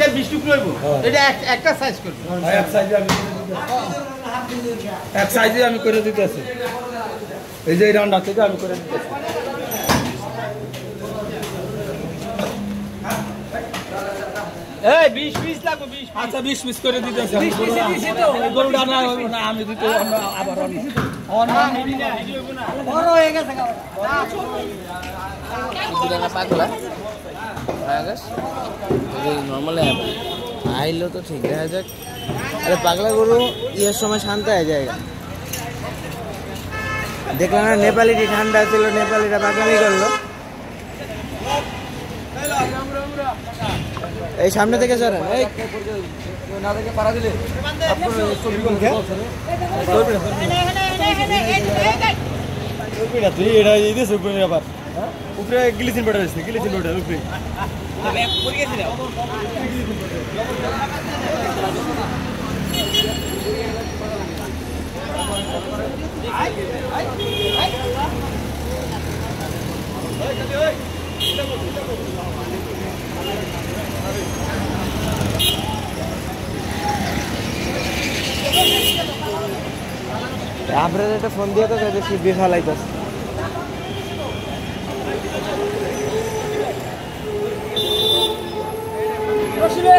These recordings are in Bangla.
রইব এটা এক- একটা সাইজ করবে। ভাই, এক সাইজে আমি করে দিতেছি। এক সাইজে আমি করে দিতেছি এই যে এই রান্না থেকে আমি করে দিতেছি বিশ আচ্ছা বিশ পিস করে দিতেছি গরুটা- না না আমি দিতে আবার বড় হয়ে গেছে নর্মালি আইলো তো ঠিক দেখা যাক আরে পাগলা গরু ইয়ের সময় শান্ত হয়ে যায় দেখলাম না নেপালিটি ঠান্ডা ছিল নেপালিটা পাগলামি করল এই সামনে থেকে সরেন এই তুই এটা এই দিস উপরে আবার উপরে গিলিসিন পড়ে আছে গিলিসিন পড়ে উপরে আপনার একটা ফোন দিয়ে তো এই। শিপি ফালাইতেছে না।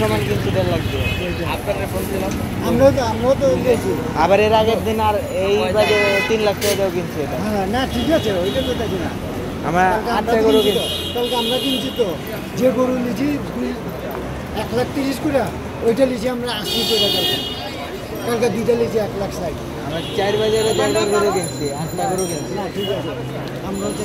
সমান দেড় লাখ দিয়ে আমরাও তো আমরাও তো গেছি আবার এর আগের দিন আর এই বাজে তিন লাখ টাকা কিনছি এটা। হ্যাঁ না ঠিক আছে ওইটা তো দেখি না। আমার আটটা আমরা গরু কিনছি তো, কালকে আমরা কিনছি তো। যে গরু নিয়েছি এক লাখ তিরিশ করে ওইটা নিয়েছি আমরা আশি করে। কালকে দুইটা নিয়েছি এক লাখ ষাট। আমার চার বাজারে চারটা গরু কিনছি আটটা গরু কিনছি। না ঠিক আছে। আমরা তো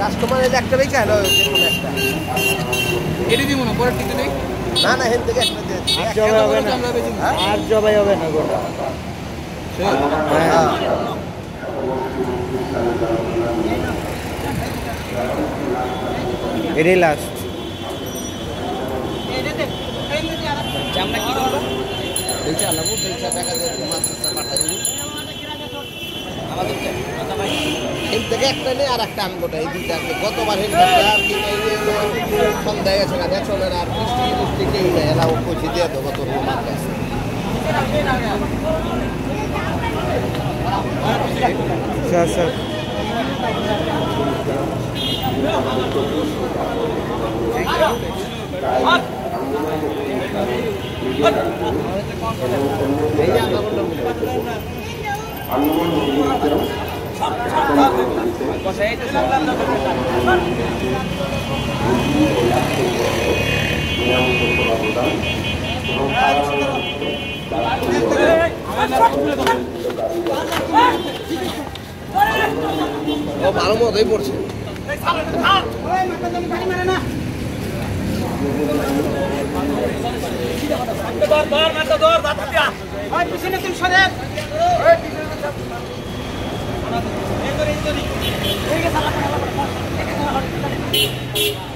কাস্টমারের একটা হলো একটা। এটি দিব না নেই? না না হেন থেকে একটা জবাই হবে না। আর জবাই হবে না গোটা। হ্যাঁ। এটাই লাস্ট আমরা কি করব একটা নেই আর একটা আমগোটা এই দুইটা গতবার সন্ধ্যায় গেছে না দেখছ আর মিষ্টি মিষ্টি কেউ নেই, এলাও পৌঁছে দিয়ে দেবো, তোর মাছ আছে স্যার স্যার এই যে আমরা বললাম আনুমান নির্বাচন নিরাপত্তা অবদান এবং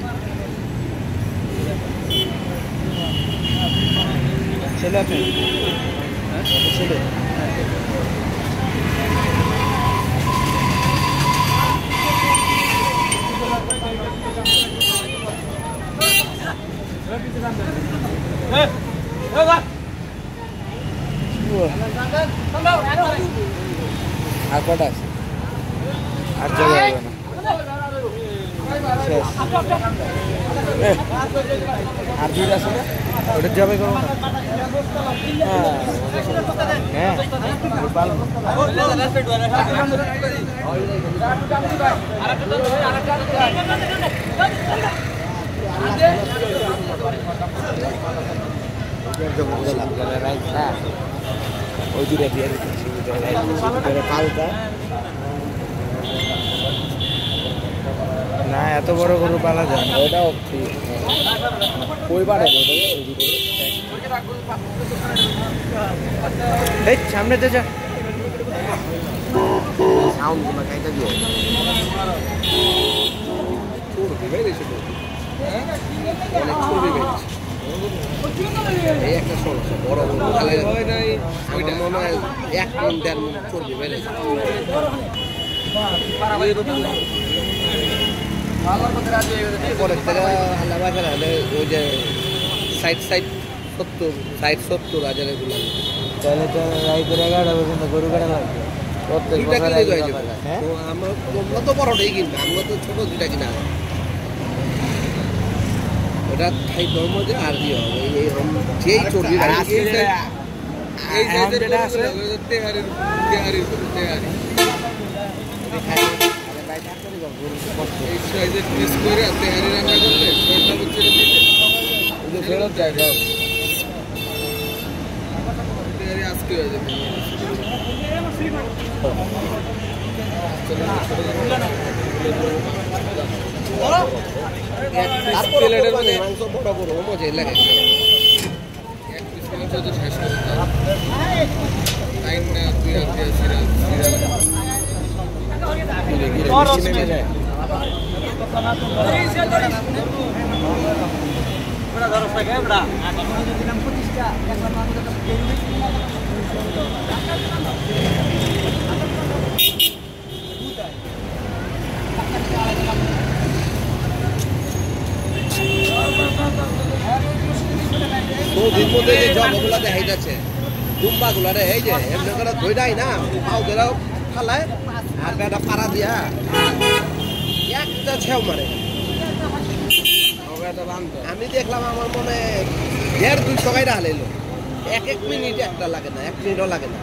মতোই পড়ছে ঈদ মুবারক ছেলে আপনি ছেলে আর কটা আছে আর জায়গা হবে না শেষ আর দুইটা আছে ওটা যাবে করব না হ্যাঁ হ্যাঁ ওই দুটা দিয়ে পাল্টা না এত বড় গরু পালা যায় না। পারে এই সামনে তো যা। সাউন্ডগুলো খাইতে এই একটা সমস্যা বড় বড় তাহলে আমার মনে হয় এক মন দেড় মন চর্বি বেড়েছে পরের থেকে আল্লাহ বাসার হলে ওই যে সাইড সাইড সত্তর সাইড সত্তর হাজারেরগুলো তাহলে তো রাই করে এগারো পর্যন্ত গরু কাটা লাগবে আমরা তো বড়টাই কিনবে আমরা তো ছোট দুইটা কিনা ওটা খাই ধর্ম যে আর কি হবে এই- যেই চর্বি এই আছে তেহারির তেহারির তেহারি ফেরত যায় আজকে হয়ে যাবে প্লেটের মধ্যে মাংস বড় পিস তো শেষ করে টাইম না তুই তুই যে জবগুলা দেখাই যাচ্ছে দুম্বা গুলা রে এই যে এমনি করে ধইরাই না। পাও ধরে ফালায়, আর বেটা পাড়া দিয়া একটা ছেও মারে। আমি দেখলাম আমার মনে দেড় দুইশো গাইরা হালাইলো। এক এক মিনিট একটা লাগে না, এক মিনিটও লাগে না।